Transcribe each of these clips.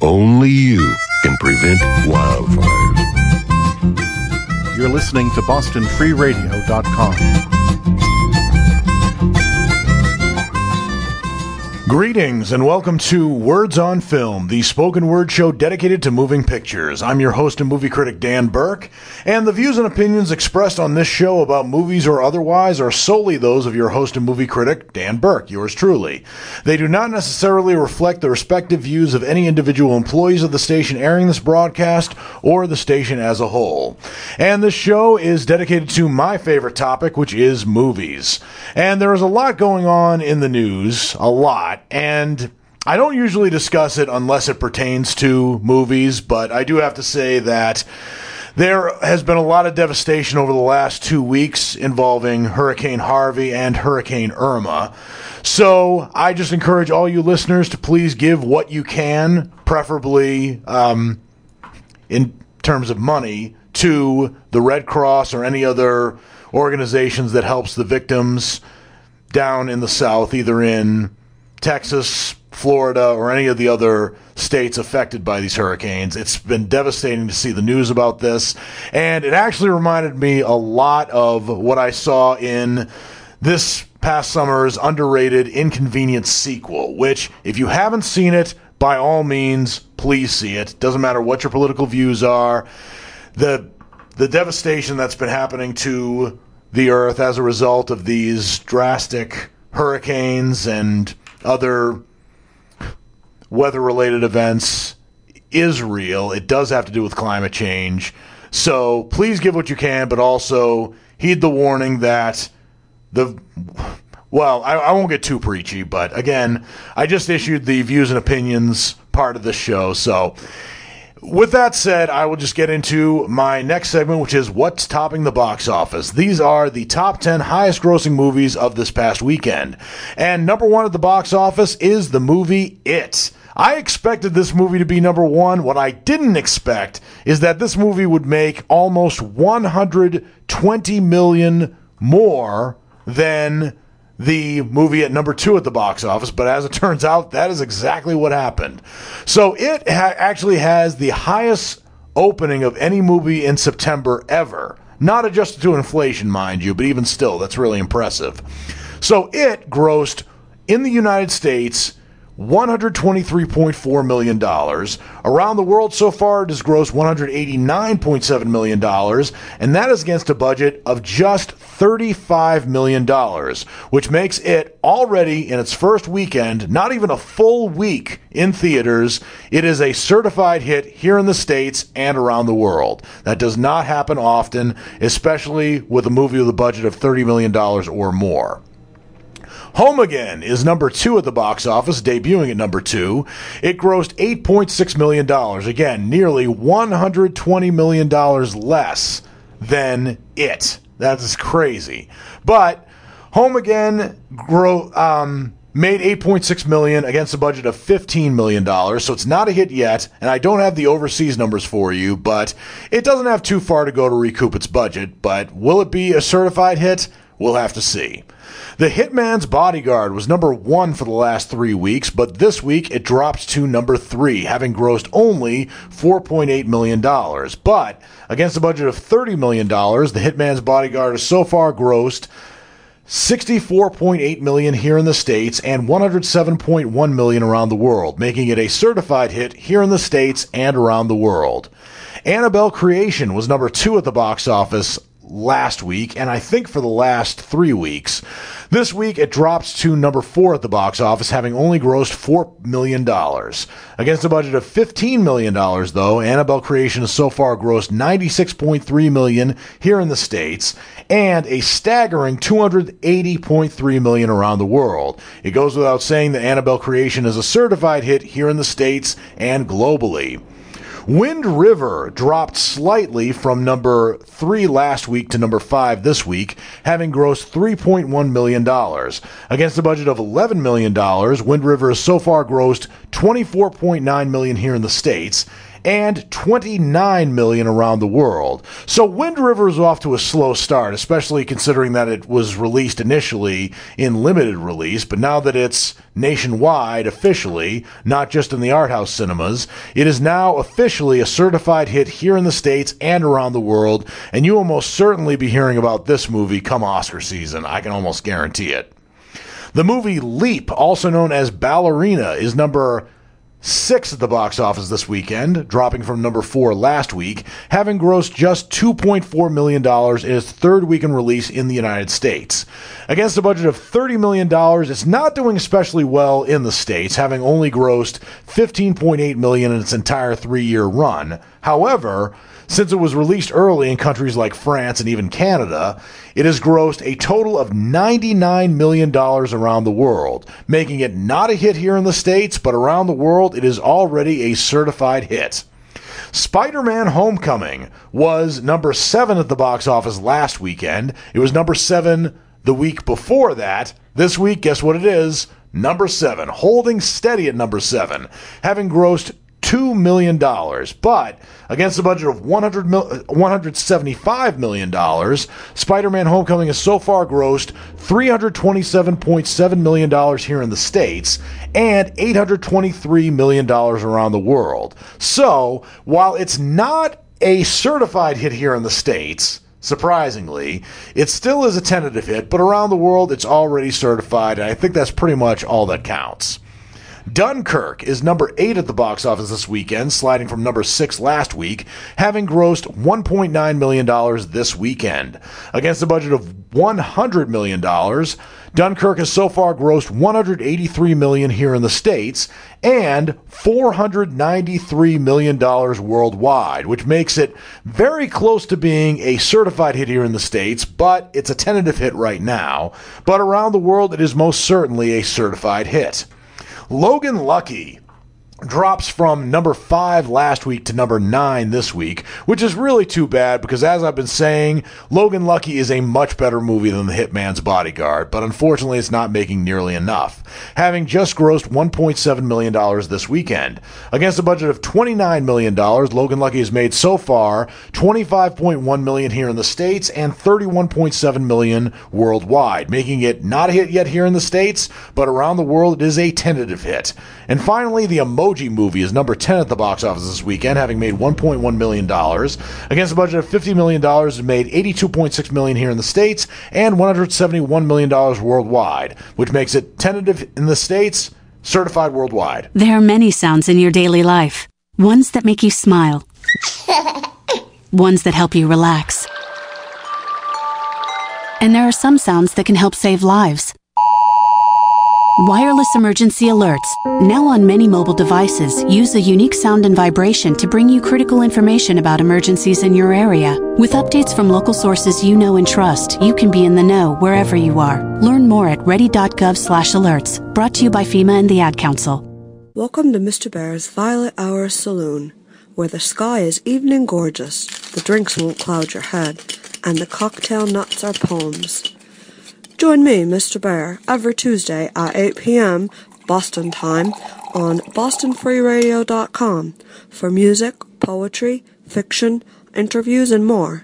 Only you can prevent wildfires. You're listening to BostonFreeRadio.com. Greetings and welcome to Words on Film, the spoken word show dedicated to moving pictures. I'm your host and movie critic Dan Burke, and the views and opinions expressed on this show about movies or otherwise are solely those of your host and movie critic, Dan Burke, yours truly. They do not necessarily reflect the respective views of any individual employees of the station airing this broadcast or the station as a whole. And this show is dedicated to my favorite topic, which is movies. And there is a lot going on in the news, a lot and I don't usually discuss it unless it pertains to movies, but I do have to say that there has been a lot of devastation over the last two weeks involving Hurricane Harvey and Hurricane Irma. So I just encourage all you listeners to please give what you can, preferably um, in terms of money, to the Red Cross or any other organizations that helps the victims down in the South, either in Texas, Florida, or any of the other states affected by these hurricanes. It's been devastating to see the news about this. And it actually reminded me a lot of what I saw in this past summer's underrated Inconvenient sequel, which, if you haven't seen it, by all means, please see it. Doesn't matter what your political views are. The the devastation that's been happening to the earth as a result of these drastic hurricanes and other weather related events is real. It does have to do with climate change. So please give what you can, but also heed the warning that the. Well, I, I won't get too preachy, but again, I just issued the views and opinions part of the show. So with that said, I will just get into my next segment, which is what's topping the box office. These are the top 10 highest grossing movies of this past weekend. And number one at the box office is the movie It. I expected this movie to be number one. What I didn't expect is that this movie would make almost 120 million more than the movie at number two at the box office, but as it turns out, that is exactly what happened. So it ha- actually has the highest opening of any movie in September ever. Not adjusted to inflation, mind you, but even still, that's really impressive. So it grossed in the United States $123.4 million. Around the world so far, it has grossed $189.7 million, and that is against a budget of just $35 million, which makes it already in its first weekend, not even a full week in theaters, it is a certified hit here in the States and around the world. That does not happen often, especially with a movie with a budget of $30 million or more. Home Again is number two at the box office, debuting at number two. It grossed $8.6 million. Again, nearly $120 million less than it. That is crazy. But Home Again grow, um, made 8.6 million against a budget of 15 million dollars so it's not a hit yet and i don't have the overseas numbers for you but it doesn't have too far to go to recoup its budget but will it be a certified hit we'll have to see the Hitman's Bodyguard was number one for the last three weeks, but this week it dropped to number three, having grossed only $4.8 million. But against a budget of $30 million, the Hitman's Bodyguard has so far grossed 64.8 million here in the states and 107.1 million around the world, making it a certified hit here in the states and around the world. Annabelle Creation was number 2 at the box office last week, and I think for the last three weeks. This week, it drops to number four at the box office, having only grossed $4 million. Against a budget of $15 million, though, Annabelle Creation has so far grossed 96.3 million here in the States and a staggering 280.3 million around the world. It goes without saying that Annabelle Creation is a certified hit here in the States and globally. Wind River dropped slightly from number three last week to number five this week, having grossed $3.1 million. Against a budget of $11 million, Wind River has so far grossed 24.9 million here in the States and 29 million around the world. So Wind River is off to a slow start, especially considering that it was released initially in limited release, but now that it's nationwide officially, not just in the art house cinemas, it is now officially a certified hit here in the States and around the world, and you will most certainly be hearing about this movie come Oscar season. I can almost guarantee it. The movie Leap, also known as Ballerina, is number six at the box office this weekend, dropping from number four last week, having grossed just $2.4 million in its third weekend release in the United States. Against a budget of $30 million, it's not doing especially well in the States, having only grossed 15.8 million in its entire three-year run. However, since it was released early in countries like France and even Canada, it has grossed a total of $99 million around the world, making it not a hit here in the States, but around the world it is already a certified hit. Spider Man Homecoming was number seven at the box office last weekend. It was number seven the week before that. This week, guess what it is? Number seven, holding steady at number seven, having grossed $2 million. But against a budget of 100 mil- uh, $175 million, Spider Man Homecoming has so far grossed $327.7 million here in the States and $823 million around the world. So while it's not a certified hit here in the States, surprisingly. It still is a tentative hit, but around the world it's already certified, and I think that's pretty much all that counts. Dunkirk is number eight at the box office this weekend, sliding from number six last week, having grossed $1.9 million this weekend. Against a budget of $100 million, Dunkirk has so far grossed 183 million here in the States and $493 million worldwide, which makes it very close to being a certified hit here in the States, but it's a tentative hit right now. But around the world, it is most certainly a certified hit. Logan Lucky drops from number five last week to number nine this week, which is really too bad because, as I've been saying, Logan Lucky is a much better movie than The Hitman's Bodyguard, but unfortunately it's not making nearly enough, having just grossed $1.7 million this weekend. Against a budget of $29 million, Logan Lucky has made so far 25.1 million here in the States and 31.7 million worldwide, making it not a hit yet here in the States, but around the world it is a tentative hit. And finally, the Emoji Movie is number 10 at the box office this weekend, having made $1.1 million. Against a budget of $50 million, it made 82.6 million here in the States and $171 million worldwide, which makes it tentative in the States, certified worldwide. There are many sounds in your daily life. Ones that make you smile. Ones that help you relax. And there are some sounds that can help save lives. Wireless emergency alerts, now on many mobile devices, use a unique sound and vibration to bring you critical information about emergencies in your area. With updates from local sources you know and trust, you can be in the know wherever you are. Learn more at ready.gov/alerts. Brought to you by FEMA and the Ad Council. Welcome to Mr. Bear's Violet Hour Saloon, where the sky is evening gorgeous, the drinks won't cloud your head, and the cocktail nuts are poems. Join me, Mr. Bear, every Tuesday at 8 p.m. Boston time on bostonfreeradio.com for music, poetry, fiction, interviews, and more,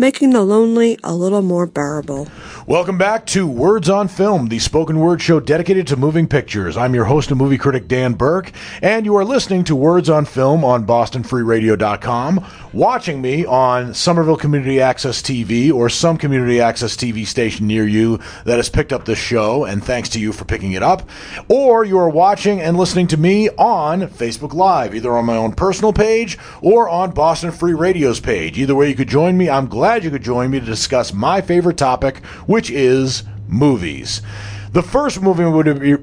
making the lonely a little more bearable. Welcome back to Words on Film, the spoken word show dedicated to moving pictures. I'm your host and movie critic Dan Burke, and you are listening to Words on Film on BostonFreeRadio.com, watching me on Somerville Community Access TV or some community access TV station near you that has picked up this show, and thanks to you for picking it up, or you are watching and listening to me on Facebook Live, either on my own personal page or on Boston Free Radio's page. Either way, you could join me. I'm glad you could join me to discuss my favorite topic, which is movies. The first movie to be,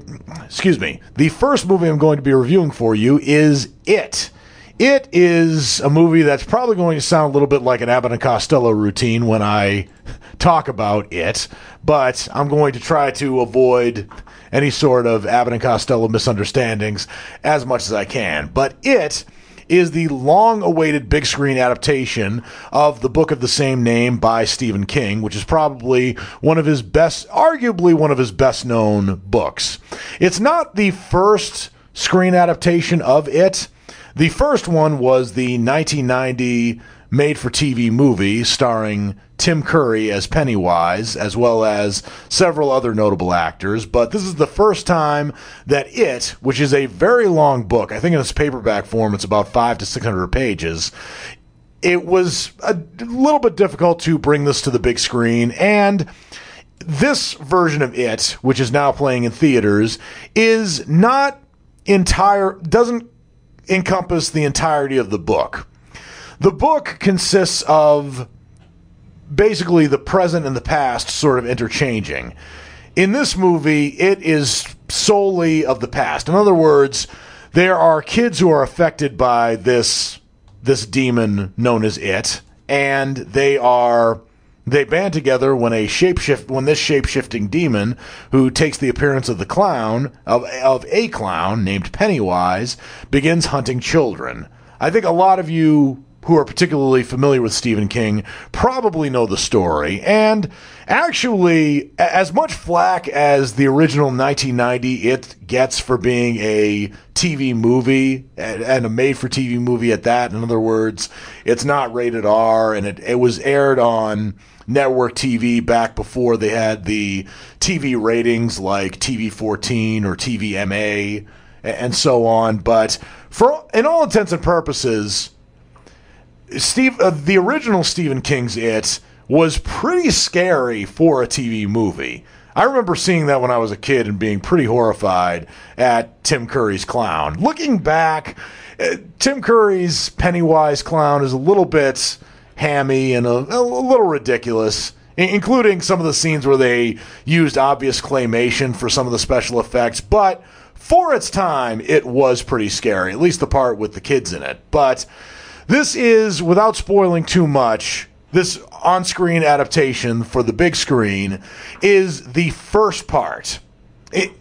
excuse me, the first movie I'm going to be reviewing for you is It. It is a movie that's probably going to sound a little bit like an Abbott and Costello routine when I talk about it, but I'm going to try to avoid any sort of Abbott and Costello misunderstandings as much as I can. But it is the long awaited big screen adaptation of the book of the same name by Stephen King, which is probably one of his best, arguably one of his best known books. It's not the first screen adaptation of it. The first one was the 1990 made for TV movie starring Tim Curry as Pennywise, as well as several other notable actors. But this is the first time that it, which is a very long book, I think in its paperback form, it's about five to 600 pages. It was a little bit difficult to bring this to the big screen, and this version of it, which is now playing in theaters, is not entire, doesn't encompass the entirety of the book. The book consists of basically the present and the past sort of interchanging. In this movie, it is solely of the past. In other words, there are kids who are affected by this this demon known as it, and they are they band together when a shapeshift when this shape-shifting demon who takes the appearance of the clown of of a clown named Pennywise begins hunting children. I think a lot of you who are particularly familiar with Stephen King probably know the story. And actually, as much flack as the original 1990 It gets for being a TV movie and a made for TV movie at that, in other words, it's not rated R and it, it was aired on network TV back before they had the TV ratings like TV 14 or TVMA and so on. But for in all intents and purposes, Steve, uh, the original Stephen King's It was pretty scary for a TV movie. I remember seeing that when I was a kid and being pretty horrified at Tim Curry's clown. Looking back, uh, Tim Curry's Pennywise clown is a little bit hammy and a, a little ridiculous including some of the scenes where they used obvious claymation for some of the special effects. But for its time, it was pretty scary, at least the part with the kids in it. But this is, without spoiling too much, this on screen adaptation for the big screen is the first part. It,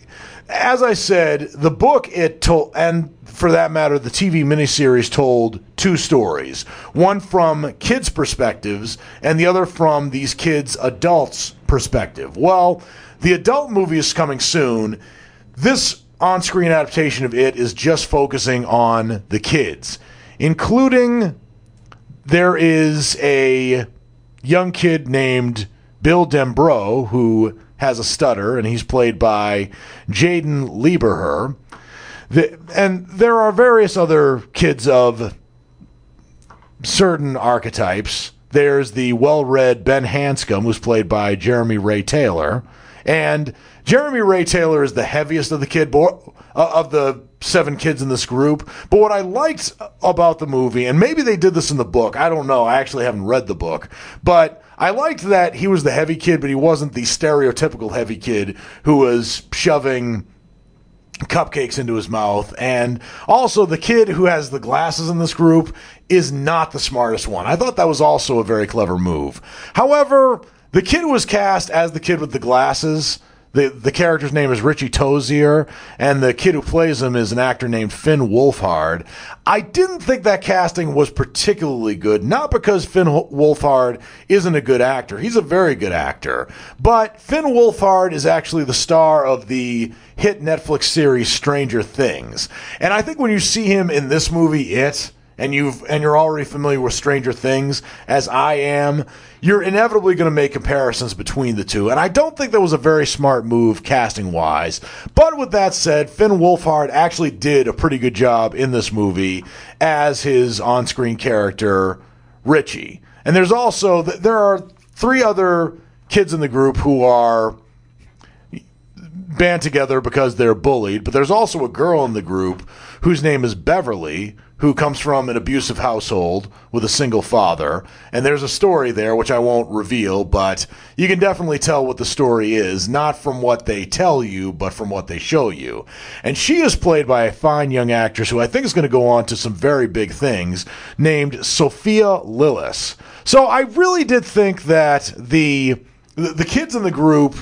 as I said, the book it told, and for that matter, the TV miniseries told two stories. One from kids' perspectives, and the other from these kids' adults' perspective. Well, the adult movie is coming soon. This on screen adaptation of it is just focusing on the kids including there is a young kid named Bill Denbrough who has a stutter, and he's played by Jaeden Lieberher. The, and there are various other kids of certain archetypes. There's the well read Ben Hanscom, who's played by Jeremy Ray Taylor. And Jeremy Ray Taylor is the heaviest of the kid bo- uh, of the seven kids in this group. But what I liked about the movie, and maybe they did this in the book, I don't know. I actually haven't read the book, but I liked that he was the heavy kid, but he wasn't the stereotypical heavy kid who was shoving cupcakes into his mouth. And also, the kid who has the glasses in this group is not the smartest one. I thought that was also a very clever move. However, the kid was cast as the kid with the glasses the the character's name is Richie Tozier, and the kid who plays him is an actor named Finn Wolfhard. I didn't think that casting was particularly good, not because Finn Wolfhard isn't a good actor. He's a very good actor. But Finn Wolfhard is actually the star of the hit Netflix series Stranger Things. And I think when you see him in this movie, It, and you've and you're already familiar with Stranger Things as I am, you're inevitably going to make comparisons between the two. And I don't think that was a very smart move casting wise. But with that said, Finn Wolfhard actually did a pretty good job in this movie as his on-screen character Richie. And there's also there are three other kids in the group who are band together because they're bullied, but there's also a girl in the group whose name is Beverly who comes from an abusive household with a single father. And there's a story there, which I won't reveal, but you can definitely tell what the story is, not from what they tell you, but from what they show you. And she is played by a fine young actress who I think is going to go on to some very big things, named Sophia Lillis. So I really did think that the the kids in the group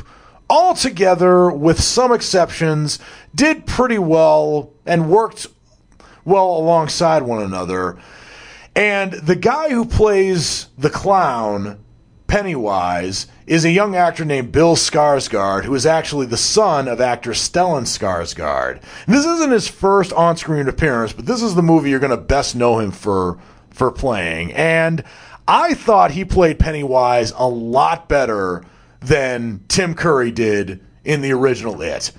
all together with some exceptions did pretty well and worked well alongside one another. And the guy who plays the clown, Pennywise is a young actor named Bill Skarsgård, who is actually the son of actor Stellan Skarsgård. And this isn't his first on-screen appearance, but this is the movie you're going to best know him for for playing. And I thought he played Pennywise a lot better than Tim Curry did in the original It.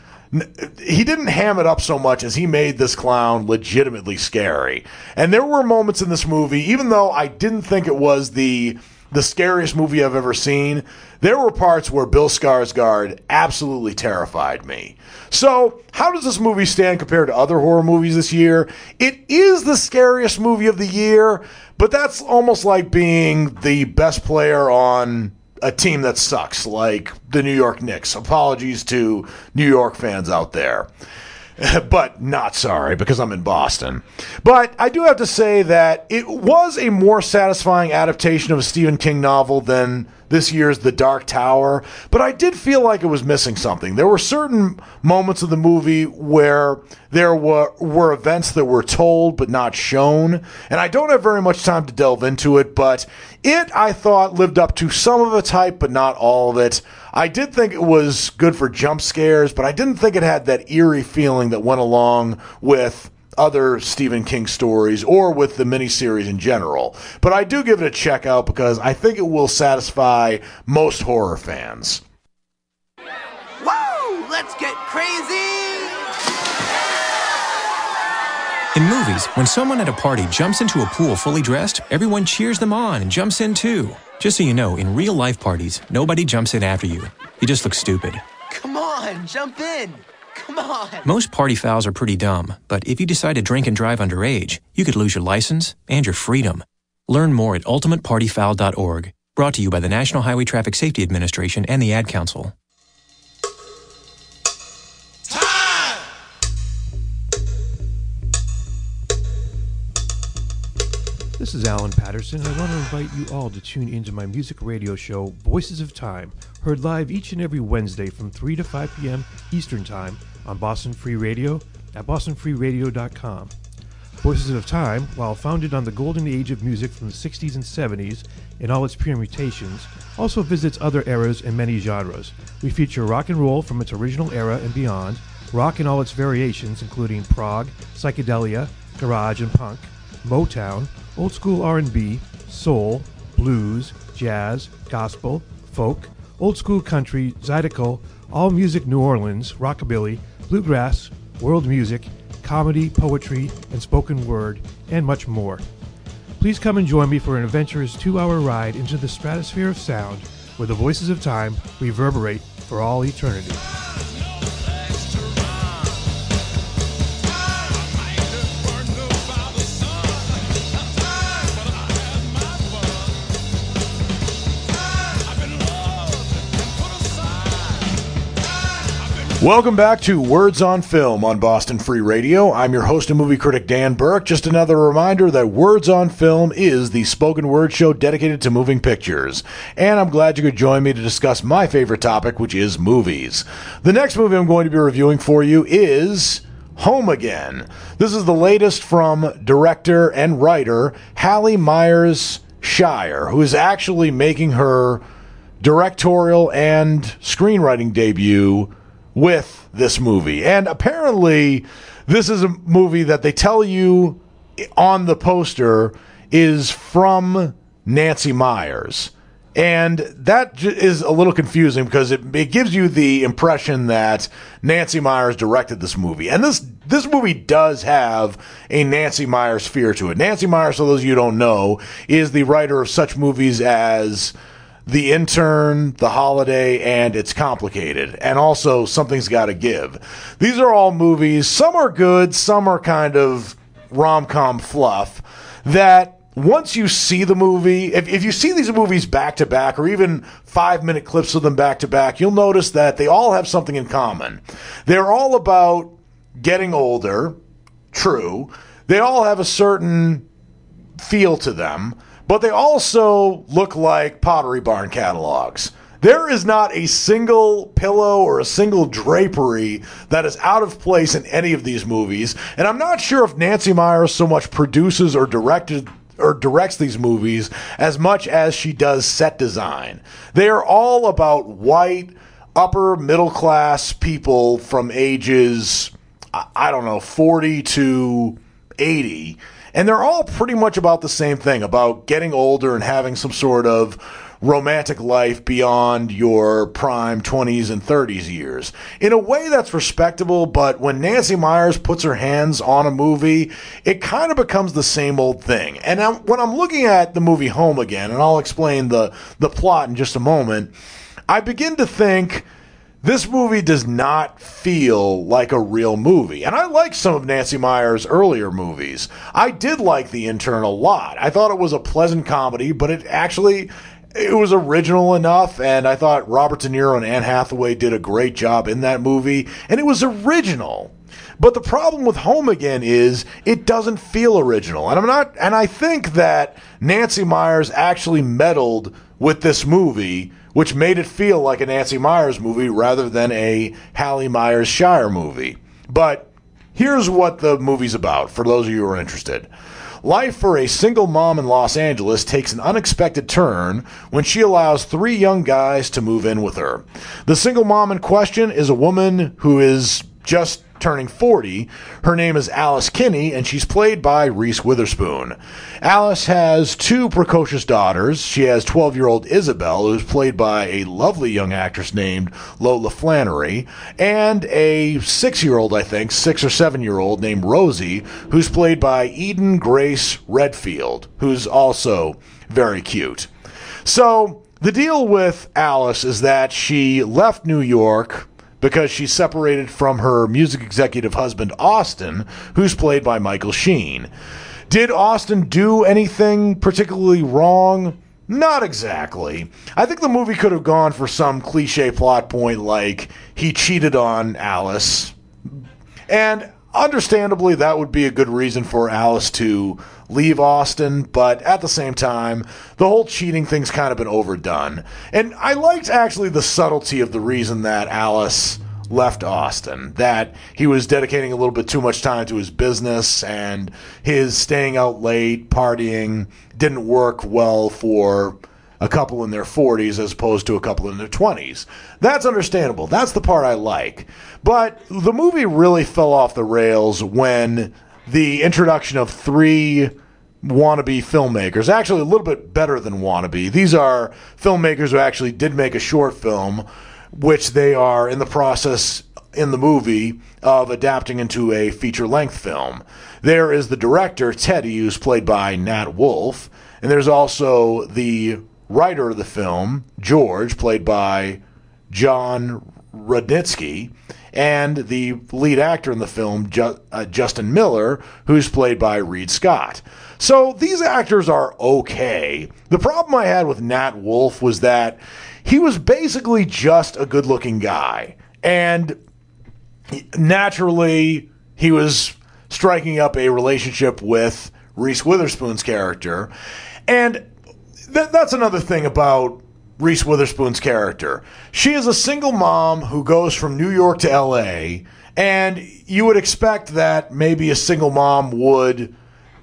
He didn't ham it up so much as he made this clown legitimately scary. And there were moments in this movie, even though I didn't think it was the the scariest movie I've ever seen, there were parts where Bill Skarsgård absolutely terrified me. So, how does this movie stand compared to other horror movies this year? It is the scariest movie of the year, but that's almost like being the best player on a team that sucks, like the New York Knicks. Apologies to New York fans out there. but not sorry because I'm in Boston. But I do have to say that it was a more satisfying adaptation of a Stephen King novel than this year's The Dark Tower, but I did feel like it was missing something. There were certain moments of the movie where there were, were events that were told but not shown, and I don't have very much time to delve into it, but it, I thought, lived up to some of its hype, but not all of it. I did think it was good for jump scares, but I didn't think it had that eerie feeling that went along with other Stephen King stories or with the miniseries in general. But I do give it a check out because I think it will satisfy most horror fans. Woo! Let's get crazy! In movies, when someone at a party jumps into a pool fully dressed, everyone cheers them on and jumps in too. Just so you know, in real life parties, nobody jumps in after you. You just look stupid. Come on, jump in! Come on! Most party fouls are pretty dumb, but if you decide to drink and drive underage, you could lose your license and your freedom. Learn more at ultimatepartyfoul.org. Brought to you by the National Highway Traffic Safety Administration and the Ad Council. Is Alan Patterson. and I want to invite you all to tune into my music radio show, Voices of Time, heard live each and every Wednesday from 3 to 5 p.m. Eastern Time on Boston Free Radio at bostonfreeradio.com. Voices of Time, while founded on the golden age of music from the 60s and 70s in all its permutations, also visits other eras and many genres. We feature rock and roll from its original era and beyond, rock in all its variations including prog, psychedelia, garage and punk, Motown, old school R&B, soul, blues, jazz, gospel, folk, old school country, zydeco, all music New Orleans, rockabilly, bluegrass, world music, comedy, poetry, and spoken word, and much more. Please come and join me for an adventurous two-hour ride into the stratosphere of sound where the voices of time reverberate for all eternity. Welcome back to Words on Film on Boston Free Radio. I'm your host and movie critic Dan Burke. Just another reminder that Words on Film is the spoken word show dedicated to moving pictures. And I'm glad you could join me to discuss my favorite topic, which is movies. The next movie I'm going to be reviewing for you is Home Again. This is the latest from director and writer Halle Myers Shire, who is actually making her directorial and screenwriting debut with this movie. And apparently, this is a movie that they tell you on the poster is from Nancy Meyers. And that is a little confusing because it, it gives you the impression that Nancy Meyers directed this movie. And this, this movie does have a Nancy Meyers fear to it. Nancy Meyers, for those of you who don't know, is the writer of such movies as the Intern, The Holiday, and It's Complicated. And also, Something's Gotta Give. These are all movies. Some are good, some are kind of rom com fluff that once you see the movie, if, if you see these movies back to back or even five minute clips of them back to back, you'll notice that they all have something in common. They're all about getting older, true. They all have a certain feel to them but they also look like Pottery Barn catalogs. There is not a single pillow or a single drapery that is out of place in any of these movies. And I'm not sure if Nancy Meyers so much produces or directed or directs these movies as much as she does set design. They are all about white, upper middle class people from ages, I I don't know, 40 to 80. And they're all pretty much about the same thing about getting older and having some sort of romantic life beyond your prime 20s and 30s years. In a way that's respectable, but when Nancy Meyers puts her hands on a movie, it kind of becomes the same old thing. And I'm, when I'm looking at the movie Home again, and I'll explain the, the plot in just a moment, I begin to think this movie does not feel like a real movie. And I like some of Nancy Meyer's earlier movies. I did like The Intern a lot. I thought it was a pleasant comedy, but it actually it was original enough and I thought Robert De Niro and Anne Hathaway did a great job in that movie and it was original. But the problem with Home Again is it doesn't feel original. And I'm not and I think that Nancy Meyers actually meddled with this movie which made it feel like a Nancy Meyers movie rather than a Hallie Meyers-Shyer movie. But here's what the movie's about for those of you who are interested. Life for a single mom in Los Angeles takes an unexpected turn when she allows three young guys to move in with her. The single mom in question is a woman who is just turning 40. Her name is Alice Kinney, and she's played by Reese Witherspoon. Alice has two precocious daughters. She has 12 year old Isabel, who's played by a lovely young actress named Lola Flannery, and a six year old, I think, six or seven year old named Rosie, who's played by Eden Grace Redfield, who's also very cute. So, the deal with Alice is that she left New York because she's separated from her music executive husband, Austin, who's played by Michael Sheen. Did Austin do anything particularly wrong? Not exactly. I think the movie could have gone for some cliche plot point like he cheated on Alice. And understandably, that would be a good reason for Alice to leave Austin, but at the same time, the whole cheating thing's kind of been overdone. And I liked actually the subtlety of the reason that Alice left Austin, that he was dedicating a little bit too much time to his business and his staying out late, partying didn't work well for a couple in their 40s as opposed to a couple in their 20s. That's understandable. That's the part I like. But the movie really fell off the rails when the introduction of three wannabe filmmakers, actually a little bit better than wannabe. These are filmmakers who actually did make a short film, which they are in the process in the movie of adapting into a feature length film. There is the director, Teddy, who's played by Nat Wolff, and there's also the writer of the film, George, played by Jon Rudnitsky, and the lead actor in the film, Ju- uh, Justin Miller, who's played by Reed Scott. So these actors are okay. The problem I had with Nat Wolff was that he was basically just a good looking guy. And naturally, he was striking up a relationship with Reese Witherspoon's character. And th- that's another thing about Reese Witherspoon's character. She is a single mom who goes from New York to LA, and you would expect that maybe a single mom would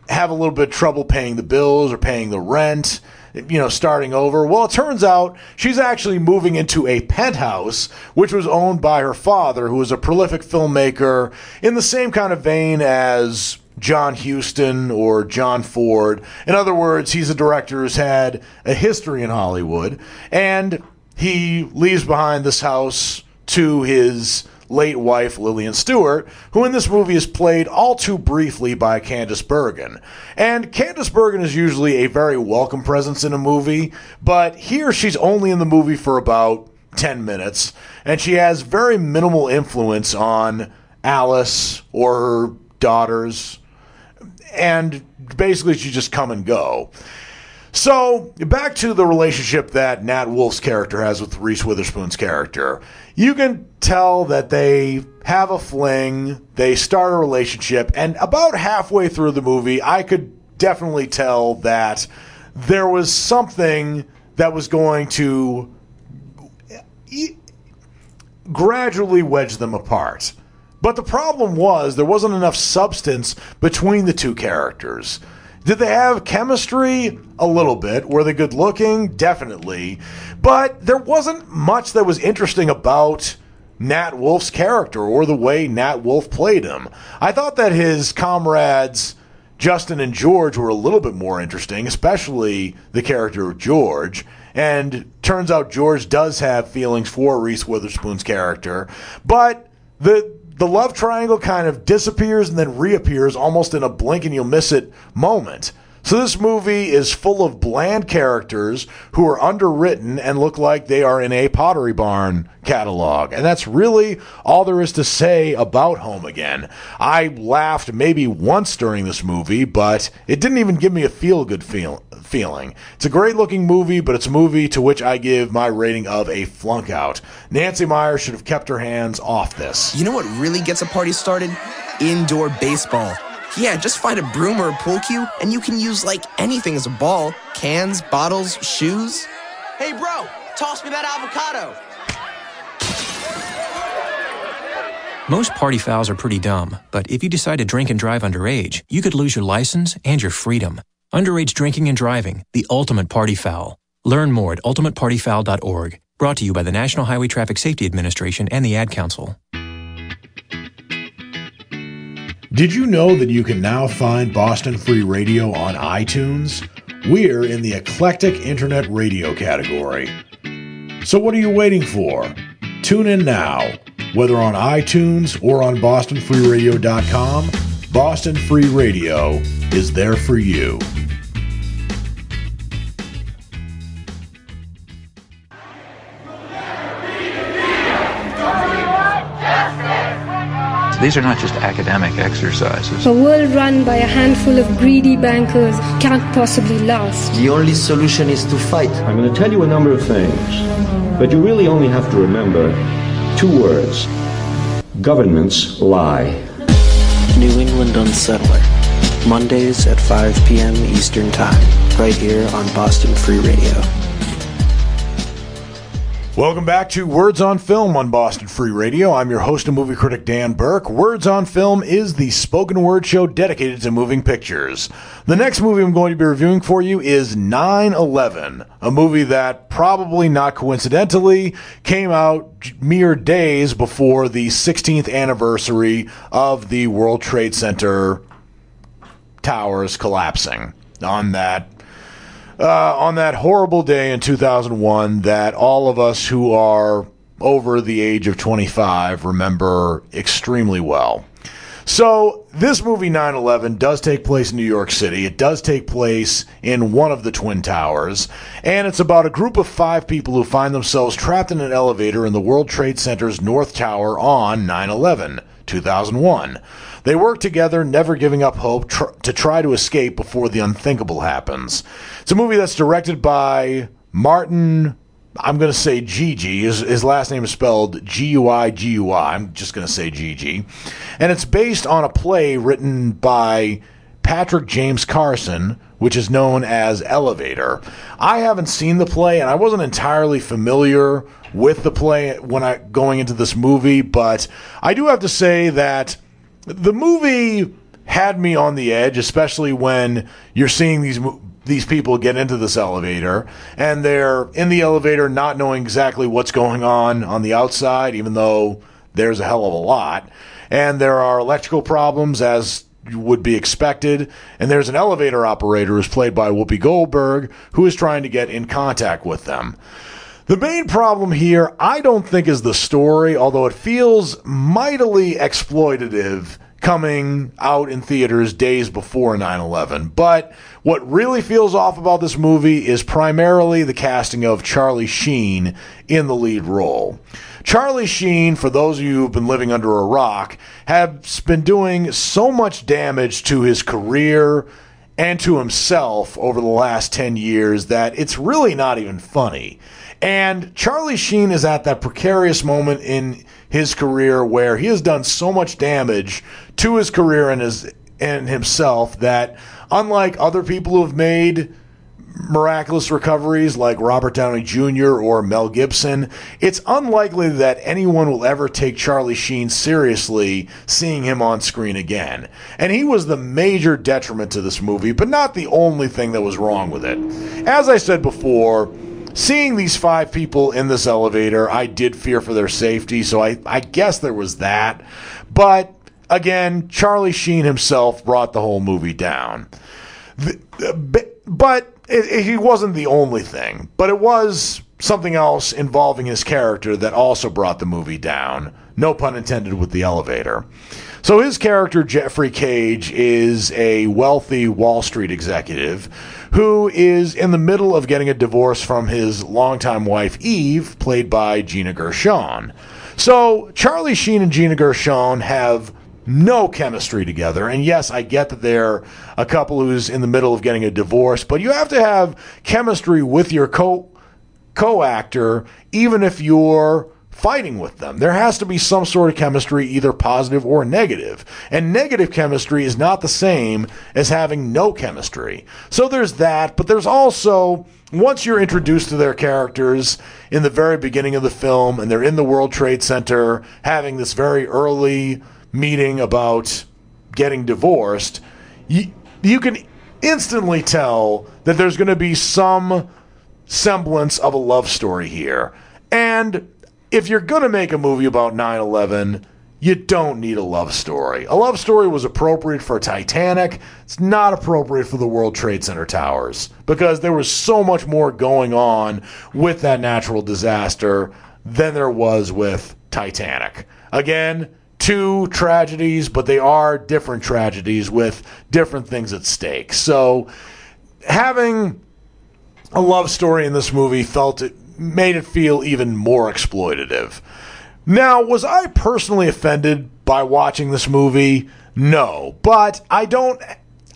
have a little bit of trouble paying the bills or paying the rent, you know, starting over. Well, it turns out she's actually moving into a penthouse, which was owned by her father, who was a prolific filmmaker in the same kind of vein as John Huston or John Ford. In other words, he's a director who's had a history in Hollywood, and he leaves behind this house to his late wife Lillian Stewart, who in this movie is played all too briefly by Candice Bergen. And Candice Bergen is usually a very welcome presence in a movie, but here she's only in the movie for about 10 minutes, and she has very minimal influence on Alice or her daughters, and basically she just come and go. So, back to the relationship that Nat Wolff's character has with Reese Witherspoon's character. You can tell that they have a fling, they start a relationship, and about halfway through the movie, I could definitely tell that there was something that was going to gradually wedge them apart. But the problem was there wasn't enough substance between the two characters. Did they have chemistry? A little bit. Were they good looking? Definitely. But there wasn't much that was interesting about Nat Wolff's character or the way Nat Wolff played him. I thought that his comrades, Justin and George, were a little bit more interesting, especially the character of George. And turns out George does have feelings for Reese Witherspoon's character, but the the love triangle kind of disappears and then reappears almost in a blink and you'll miss it moment. So this movie is full of bland characters who are underwritten and look like they are in a Pottery Barn catalog. And that's really all there is to say about Home Again. I laughed maybe once during this movie, but it didn't even give me a feel good feel- feeling. It's a great looking movie, but it's a movie to which I give my rating of a flunk out. Nancy Meyer should have kept her hands off this. You know what really gets a party started? Indoor baseball. Yeah, just find a broom or a pool cue, and you can use like anything as a ball cans, bottles, shoes. Hey, bro, toss me that avocado. Most party fouls are pretty dumb, but if you decide to drink and drive underage, you could lose your license and your freedom. Underage drinking and driving, the ultimate party foul. Learn more at ultimatepartyfoul.org. Brought to you by the National Highway Traffic Safety Administration and the Ad Council. Did you know that you can now find Boston Free Radio on iTunes? We're in the eclectic internet radio category. So what are you waiting for? Tune in now. Whether on iTunes or on bostonfreeradio.com, Boston Free Radio is there for you. These are not just academic exercises. A world run by a handful of greedy bankers can't possibly last. The only solution is to fight. I'm going to tell you a number of things, but you really only have to remember two words governments lie. New England Unsettler, Mondays at 5 p.m. Eastern Time, right here on Boston Free Radio. Welcome back to Words on Film on Boston Free Radio. I'm your host and movie critic Dan Burke. Words on Film is the spoken word show dedicated to moving pictures. The next movie I'm going to be reviewing for you is 9/11, a movie that probably not coincidentally came out mere days before the 16th anniversary of the World Trade Center towers collapsing on that uh, on that horrible day in 2001 that all of us who are over the age of 25 remember extremely well. So, this movie 9 11 does take place in New York City. It does take place in one of the Twin Towers. And it's about a group of five people who find themselves trapped in an elevator in the World Trade Center's North Tower on 9 11, 2001. They work together, never giving up hope tr- to try to escape before the unthinkable happens. It's a movie that's directed by Martin. I'm going to say Gigi. His, his last name is spelled G U I G U I. I'm just going to say Gigi. And it's based on a play written by Patrick James Carson, which is known as Elevator. I haven't seen the play, and I wasn't entirely familiar with the play when I going into this movie, but I do have to say that the movie had me on the edge, especially when you're seeing these these people get into this elevator and they're in the elevator not knowing exactly what's going on on the outside, even though there's a hell of a lot. And there are electrical problems as would be expected. And there's an elevator operator who's played by Whoopi Goldberg who is trying to get in contact with them. The main problem here, I don't think, is the story, although it feels mightily exploitative coming out in theaters days before 9 11. But what really feels off about this movie is primarily the casting of Charlie Sheen in the lead role. Charlie Sheen, for those of you who've been living under a rock, has been doing so much damage to his career and to himself over the last 10 years that it's really not even funny. And Charlie Sheen is at that precarious moment in his career where he has done so much damage to his career and his and himself that unlike other people who have made miraculous recoveries like Robert Downey Jr. or Mel Gibson, it's unlikely that anyone will ever take Charlie Sheen seriously seeing him on screen again. And he was the major detriment to this movie, but not the only thing that was wrong with it. As I said before, seeing these five people in this elevator, I did fear for their safety, so I, I guess there was that. But again, Charlie Sheen himself brought the whole movie down. The, but it, it, he wasn't the only thing, but it was something else involving his character that also brought the movie down. No pun intended with the elevator. So his character, Jeffrey Cage, is a wealthy Wall Street executive who is in the middle of getting a divorce from his longtime wife, Eve, played by Gina Gershon. So Charlie Sheen and Gina Gershon have no chemistry together. And yes, I get that they're a couple who's in the middle of getting a divorce, but you have to have chemistry with your co co actor, even if you're fighting with them. There has to be some sort of chemistry, either positive or negative. And negative chemistry is not the same as having no chemistry. So there's that, but there's also once you're introduced to their characters in the very beginning of the film and they're in the World Trade Center having this very early meeting about getting divorced, you, you can instantly tell that there's going to be some semblance of a love story here. And if you're going to make a movie about 9 11, you don't need a love story. A love story was appropriate for Titanic. It's not appropriate for the World Trade Center towers because there was so much more going on with that natural disaster than there was with Titanic. Again, two tragedies, but they are different tragedies with different things at stake. So having a love story in this movie felt it made it feel even more exploitative. Now, was I personally offended by watching this movie? No, but I don't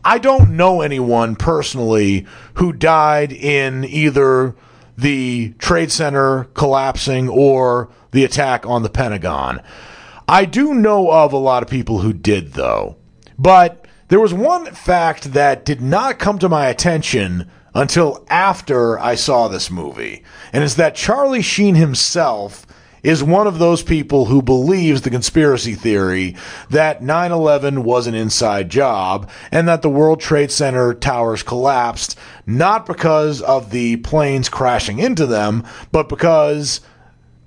I don't know anyone personally who died in either the Trade Center collapsing or the attack on the Pentagon. I do know of a lot of people who did, though. But there was one fact that did not come to my attention until after I saw this movie, and it's that Charlie Sheen himself is one of those people who believes the conspiracy theory that 9 11 was an inside job and that the World Trade Center towers collapsed not because of the planes crashing into them, but because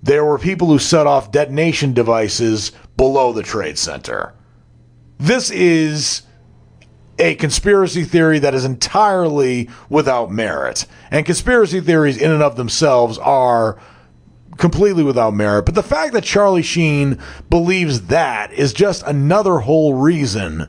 there were people who set off detonation devices below the Trade Center. This is a conspiracy theory that is entirely without merit. And conspiracy theories, in and of themselves, are completely without merit. But the fact that Charlie Sheen believes that is just another whole reason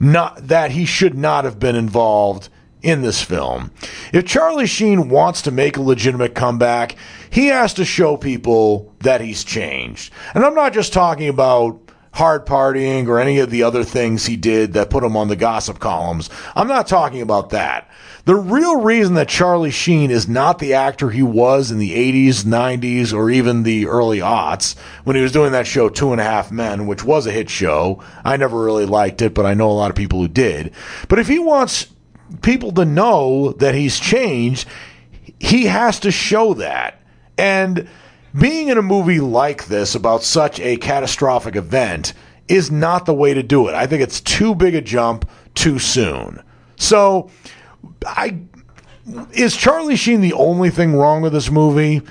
not that he should not have been involved in this film. If Charlie Sheen wants to make a legitimate comeback, he has to show people that he's changed. And I'm not just talking about hard partying or any of the other things he did that put him on the gossip columns. I'm not talking about that. The real reason that Charlie Sheen is not the actor he was in the 80s, 90s, or even the early aughts when he was doing that show Two and a Half Men, which was a hit show. I never really liked it, but I know a lot of people who did. But if he wants people to know that he's changed, he has to show that. And being in a movie like this about such a catastrophic event is not the way to do it. I think it's too big a jump too soon. So, I is Charlie Sheen the only thing wrong with this movie?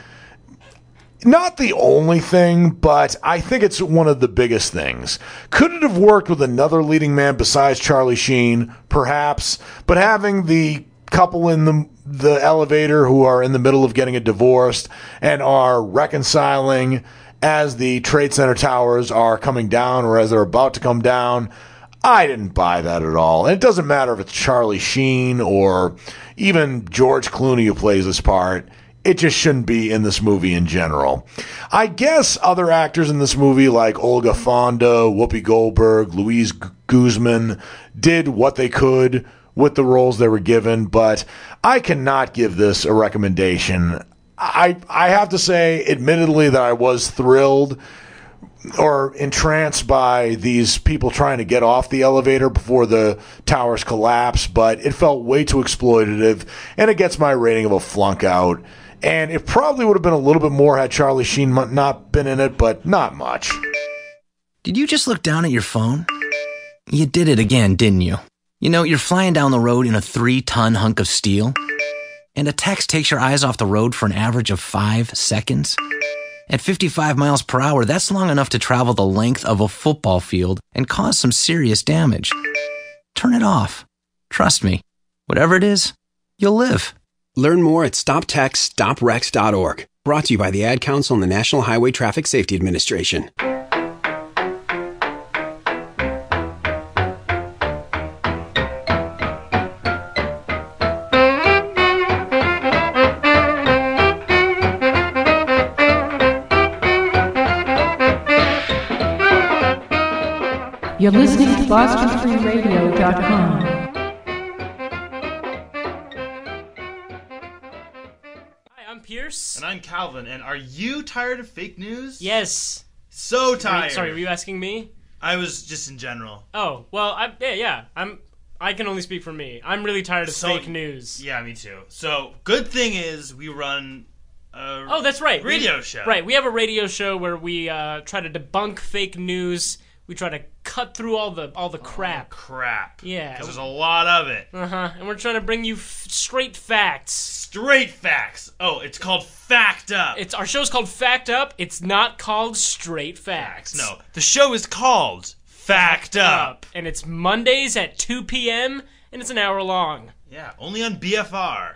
Not the only thing, but I think it's one of the biggest things. Could it have worked with another leading man besides Charlie Sheen? Perhaps, but having the couple in the the elevator who are in the middle of getting a divorce and are reconciling as the Trade Center towers are coming down or as they're about to come down. I didn't buy that at all. And it doesn't matter if it's Charlie Sheen or even George Clooney who plays this part it just shouldn't be in this movie in general. I guess other actors in this movie, like Olga Fonda, Whoopi Goldberg, Louise Guzman, did what they could with the roles they were given, but I cannot give this a recommendation. I I have to say, admittedly, that I was thrilled or entranced by these people trying to get off the elevator before the towers collapse, but it felt way too exploitative, and it gets my rating of a flunk out. And it probably would have been a little bit more had Charlie Sheen not been in it, but not much. Did you just look down at your phone? You did it again, didn't you? You know, you're flying down the road in a three ton hunk of steel, and a text takes your eyes off the road for an average of five seconds. At 55 miles per hour, that's long enough to travel the length of a football field and cause some serious damage. Turn it off. Trust me, whatever it is, you'll live. Learn more at stoptextsstopwrecks.org. Brought to you by the Ad Council and the National Highway Traffic Safety Administration. You're listening to BostonFreeRadio.com. Hi, I'm Pierce. And I'm Calvin. And are you tired of fake news? Yes. So tired. sorry, were you asking me? I was just in general. Oh, well, I, yeah, yeah. I'm. I can only speak for me. I'm really tired of So- fake news. Yeah, me too. So good thing is we run. A Oh, that's right. Radio we, show. Right. We have a radio show where we uh, try to debunk fake news. We try to cut through all the all the crap. crap. Yeah. Because there's a lot of it. Uh huh. And we're trying to bring you f- straight facts. Straight facts. Oh, it's called Fact Up. It's our show's called Fact Up. It's not called Straight Facts. No, the show is called Fact Up. And it's Mondays at 2 p.m. and it's an hour long. Yeah, only on BFR.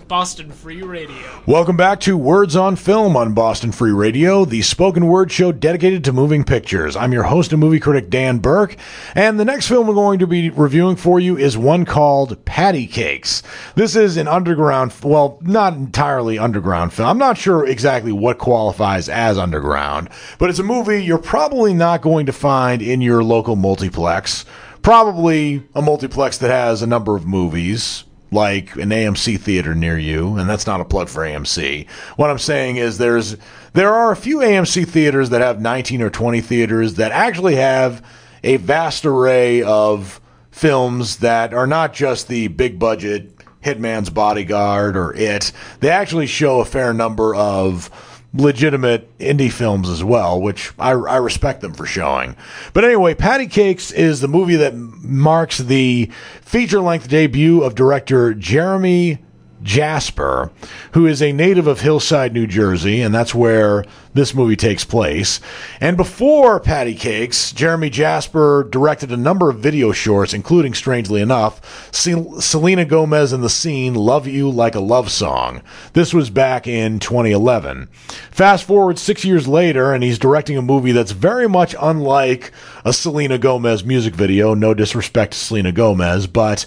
Boston Free Radio. Welcome back to Words on Film on Boston Free Radio, the spoken word show dedicated to moving pictures. I'm your host and movie critic, Dan Burke, and the next film we're going to be reviewing for you is one called Patti Cake$. This is an underground, well, not entirely underground film. I'm not sure exactly what qualifies as underground, but it's a movie you're probably not going to find in your local multiplex. Probably a multiplex that has a number of movies, like an AMC theater near you, and that's not a plug for AMC. What I'm saying is there's there are a few AMC theaters that have 19 or 20 theaters that actually have a vast array of films that are not just the big budget Hitman's Bodyguard or It. They actually show a fair number of legitimate indie films as well, which I, I respect them for showing. But anyway, Patti Cake$ is the movie that marks the feature length debut of director Geremy Jasper, who is a native of Hillside, New Jersey, and that's where this movie takes place. And before Patti Cake$, Geremy Jasper directed a number of video shorts, including, strangely enough, Sel- Selena Gomez and the Scene Love You Like a Love Song. This was back in 2011. Fast forward six years later, and he's directing a movie that's very much unlike a Selena Gomez music video. No disrespect to Selena Gomez, but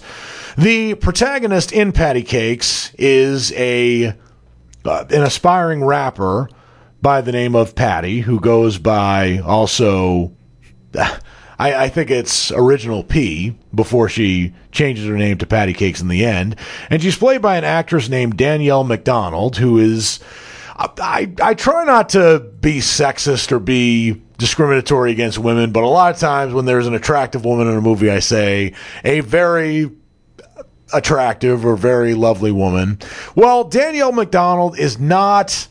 the protagonist in Patti Cake$ is a uh, an aspiring rapper by the name of Patti, who goes by also. I, I think it's original P before she changes her name to Patti Cake$ in the end. And she's played by an actress named Danielle Macdonald, who is. I, I try not to be sexist or be discriminatory against women, but a lot of times when there's an attractive woman in a movie, I say a very attractive or very lovely woman. Well, Danielle Macdonald is not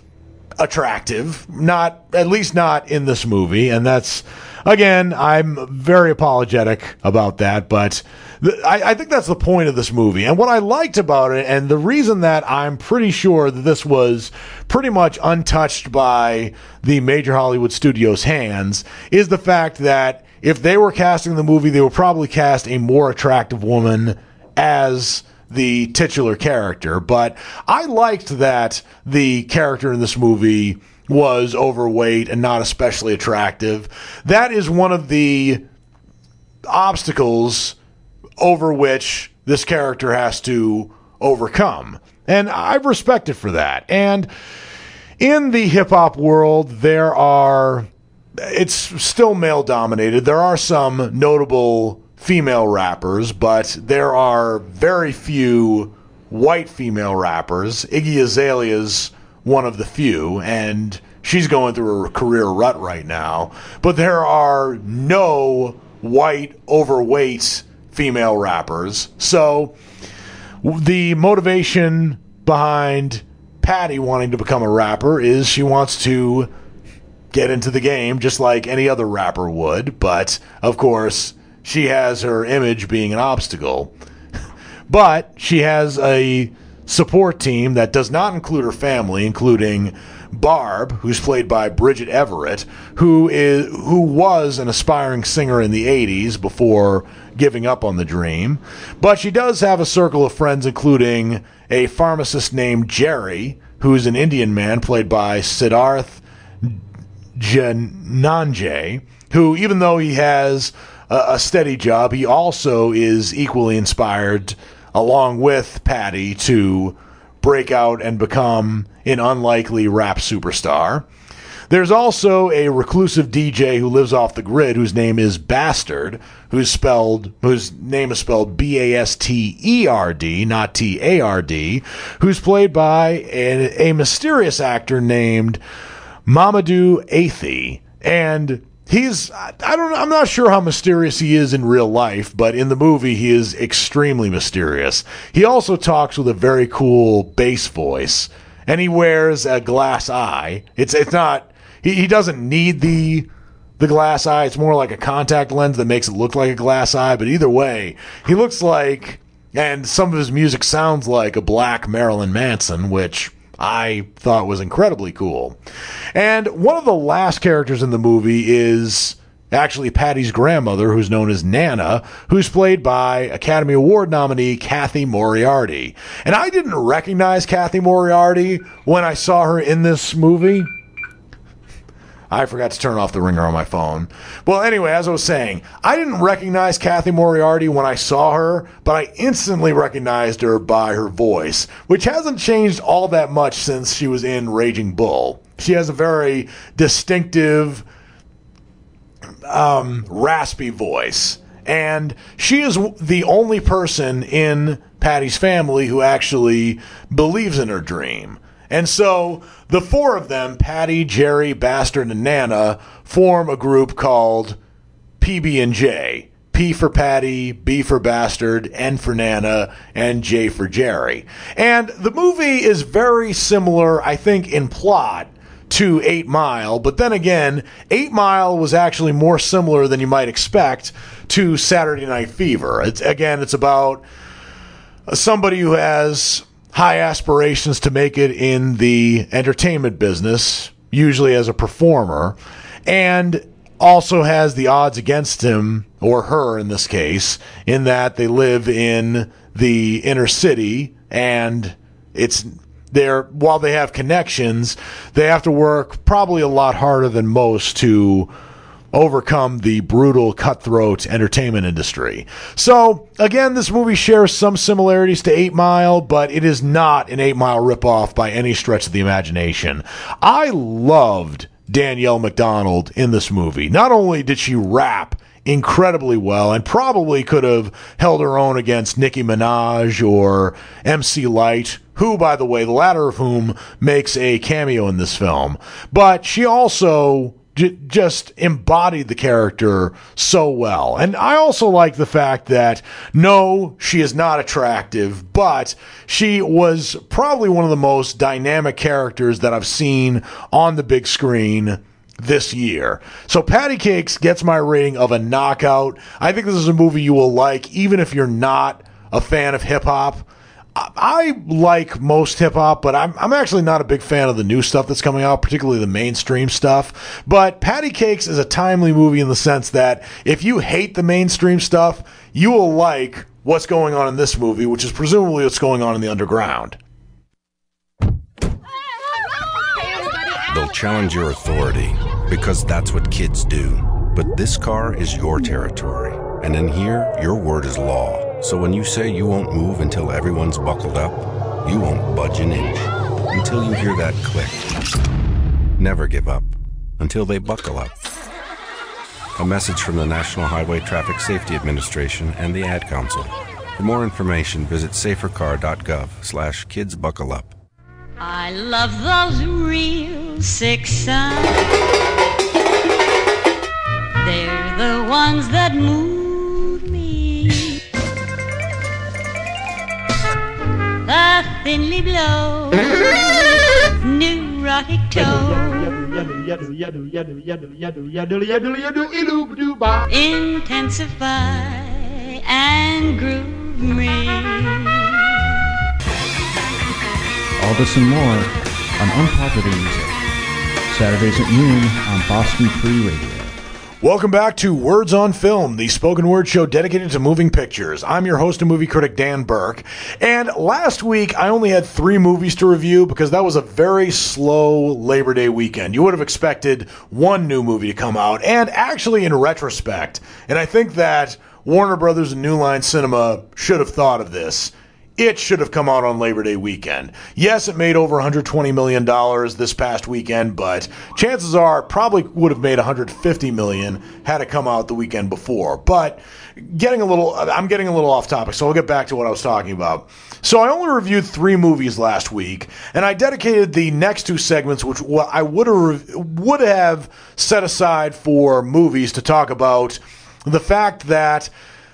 attractive, not at least not in this movie, and that's again, I'm very apologetic about that, but th- I, I think that's the point of this movie. And what I liked about it, and the reason that I'm pretty sure that this was pretty much untouched by the major Hollywood studios' hands, is the fact that if they were casting the movie, they would probably cast a more attractive woman as the titular character. But I liked that the character in this movie was overweight and not especially attractive. That is one of the obstacles over which this character has to overcome. And I respect it for that. And in the hip hop world, there are, it's still male dominated. There are some notable female rappers, but there are very few white female rappers. Iggy Azalea's one of the few, and she's going through a career rut right now. But there are no white, overweight female rappers. So the motivation behind Patti wanting to become a rapper is she wants to get into the game just like any other rapper would. But of course, she has her image being an obstacle. but she has a support team that does not include her family, including Barb, who's played by Bridget Everett, who is who was an aspiring singer in the 80s before giving up on the dream. But she does have a circle of friends including a pharmacist named Jerry, who's an Indian man played by Siddharth Dhananjay, who even though he has a, a steady job, he also is equally inspired along with Patti to break out and become an unlikely rap superstar. There's also a reclusive DJ who lives off the grid whose name is Basterd, who's spelled whose name is spelled B A S T E R D, not T A R D, who's played by a, a mysterious actor named Mamoudou Athie. And he's I don't know, I'm not sure how mysterious he is in real life, but in the movie he is extremely mysterious. He also talks with a very cool bass voice, and he wears a glass eye. It's it's not he, he doesn't need the the glass eye. It's more like a contact lens that makes it look like a glass eye, but either way, he looks like and some of his music sounds like a black Marilyn Manson, which I thought was incredibly cool. And one of the last characters in the movie is actually Patty's grandmother, who's known as Nana, who's played by Academy Award nominee Cathy Moriarty. And I didn't recognize Cathy Moriarty when I saw her in this movie. I forgot to turn off the ringer on my phone. Well, anyway, as I was saying, I didn't recognize Cathy Moriarty when I saw her, but I instantly recognized her by her voice, which hasn't changed all that much since she was in Raging Bull. She has a very distinctive, um, raspy voice. And she is the only person in Patti's family who actually believes in her dream. And so the four of them, Patti, Jerry, Basterd, and Nana, form a group called PB and J. P for Patti, B for Basterd, N for Nana, and J for Jerry. And the movie is very similar, I think, in plot to Eight Mile, but then again, Eight Mile was actually more similar than you might expect to Saturday Night Fever. It's again, it's about somebody who has high aspirations to make it in the entertainment business, usually as a performer, and also has the odds against him, or her in this case, in that they live in the inner city and it's they're while they have connections, they have to work probably a lot harder than most to overcome the brutal, cutthroat entertainment industry. So, again, this movie shares some similarities to 8 Mile, but it is not an 8 Mile ripoff by any stretch of the imagination. I loved Danielle Macdonald in this movie. Not only did she rap incredibly well and probably could have held her own against Nicki Minaj or MC Lyte, who, by the way, the latter of whom makes a cameo in this film. But she also j- just embodied the character so well. And I also like the fact that no, she is not attractive, but she was probably one of the most dynamic characters that I've seen on the big screen this year. So Patti Cake$ gets my rating of a knockout. I think this is a movie you will like, even if you're not a fan of hip hop. I like most hip hop, but I'm, I'm actually not a big fan of the new stuff that's coming out, particularly the mainstream stuff. But Patti Cake$ is a timely movie in the sense that if you hate the mainstream stuff, you will like what's going on in this movie, which is presumably what's going on in the underground. They'll challenge your authority because that's what kids do. But this car is your territory, and in here, your word is law. So when you say you won't move until everyone's buckled up, you won't budge an inch until you hear that click. Never give up until they buckle up. A message from the National Highway Traffic Safety Administration and the Ad Council. For more information, visit safercar.gov slash kidsbuckleup. I love those real six sons. They're the ones that move thinly blow, neurotic toe. Intensify and groove me. All this and more on Unpopular Music. Saturdays at noon on Boston Free Radio. Welcome back to Words on Film, the spoken word show dedicated to moving pictures. I'm your host and movie critic, Dan Burke. And last week, I only had three movies to review because that was a very slow Labor Day weekend. You would have expected one new movie to come out. And actually, in retrospect, and I think that Warner Brothers and New Line Cinema should have thought of this it should have come out on Labor Day weekend. Yes, it made over $120 million this past weekend, but chances are probably would have made 150 million had it come out the weekend before. But getting a little, I'm getting a little off topic, so I'll get back to what I was talking about. So I only reviewed three movies last week, and I dedicated the next two segments, which I would have would have set aside for movies, to talk about the fact that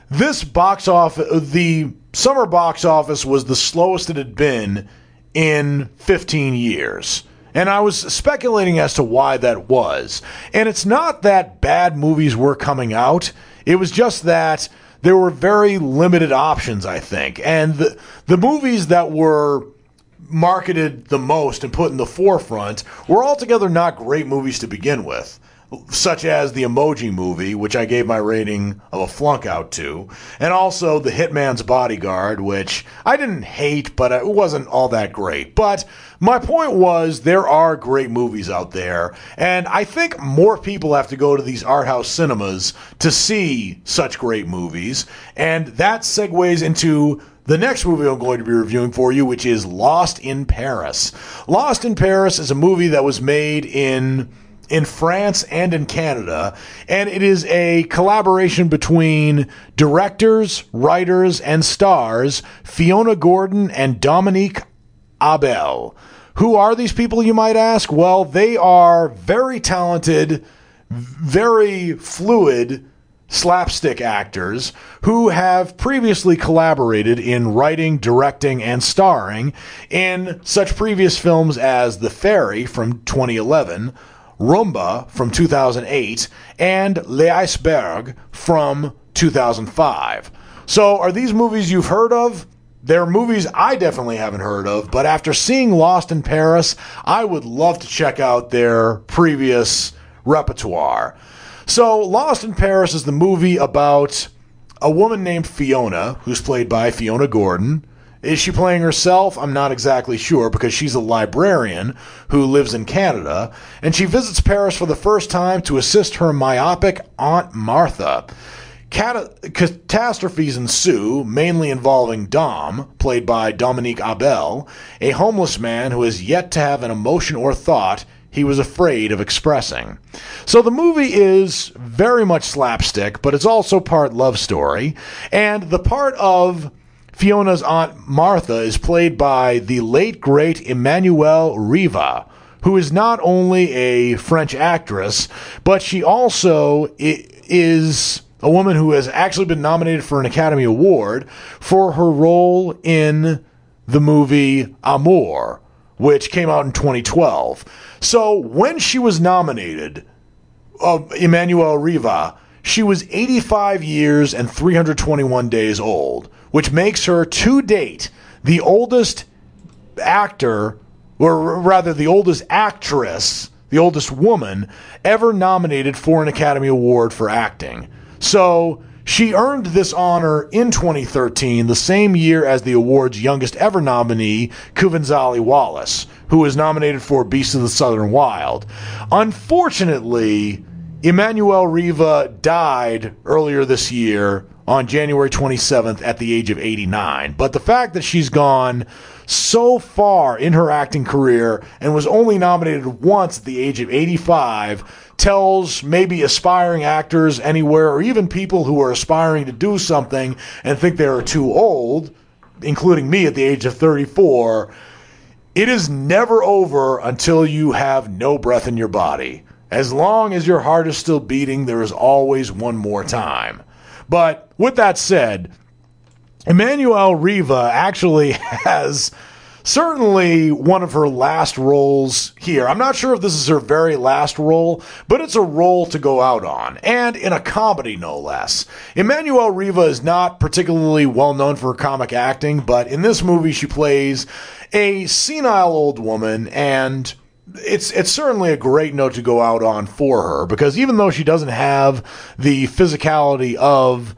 this box office, the summer box office was the slowest it had been in 15 years. And I was speculating as to why that was. And it's not that bad movies were coming out, it was just that there were very limited options, I think. And the, the movies that were marketed the most and put in the forefront were altogether not great movies to begin with such as the Emoji Movie, which I gave my rating of a flunk out to, and also The Hitman's Bodyguard, which I didn't hate, but it wasn't all that great. But my point was there are great movies out there, and I think more people have to go to these art house cinemas to see such great movies, and that segues into the next movie I'm going to be reviewing for you, which is Lost in Paris. Lost in Paris is a movie that was made in in France and in Canada, and it is a collaboration between directors, writers, and stars Fiona Gordon and Dominique Abel. Who are these people, you might ask? Well, they are very talented, very fluid slapstick actors who have previously collaborated in writing, directing, and starring in such previous films as The Fairy from 2011. Rumba from 2008, and Les Icebergs from 2005. So, are these movies you've heard of? They're movies I definitely haven't heard of, but after seeing Lost in Paris, I would love to check out their previous repertoire. So, Lost in Paris is the movie about a woman named Fiona, who's played by Fiona Gordon, is she playing herself? I'm not exactly sure because she's a librarian who lives in Canada, and she visits Paris for the first time to assist her myopic Aunt Martha. Cat- catastrophes ensue, mainly involving Dom, played by Dominique Abel, a homeless man who has yet to have an emotion or thought he was afraid of expressing. So the movie is very much slapstick, but it's also part love story, and the part of Fiona's aunt Martha is played by the late great Emmanuelle Riva, who is not only a French actress, but she also is a woman who has actually been nominated for an Academy Award for her role in the movie Amour, which came out in 2012. So when she was nominated, uh, Emmanuelle Riva, she was 85 years and 321 days old which makes her to date the oldest actor, or rather the oldest actress, the oldest woman ever nominated for an Academy Award for acting. So she earned this honor in 2013, the same year as the award's youngest ever nominee, Quvenzhané Wallis, who was nominated for Beasts of the Southern Wild. Unfortunately, Emmanuelle Riva died earlier this year on January 27th at the age of 89. But the fact that she's gone so far in her acting career and was only nominated once at the age of 85 tells maybe aspiring actors anywhere or even people who are aspiring to do something and think they are too old, including me at the age of 34. It is never over until you have no breath in your body. As long as your heart is still beating, there is always one more time. But with that said, Emmanuelle Riva actually has certainly one of her last roles here. I'm not sure if this is her very last role, but it's a role to go out on, and in a comedy no less. Emmanuelle Riva is not particularly well known for her comic acting, but in this movie she plays a senile old woman and it's it's certainly a great note to go out on for her because even though she doesn't have the physicality of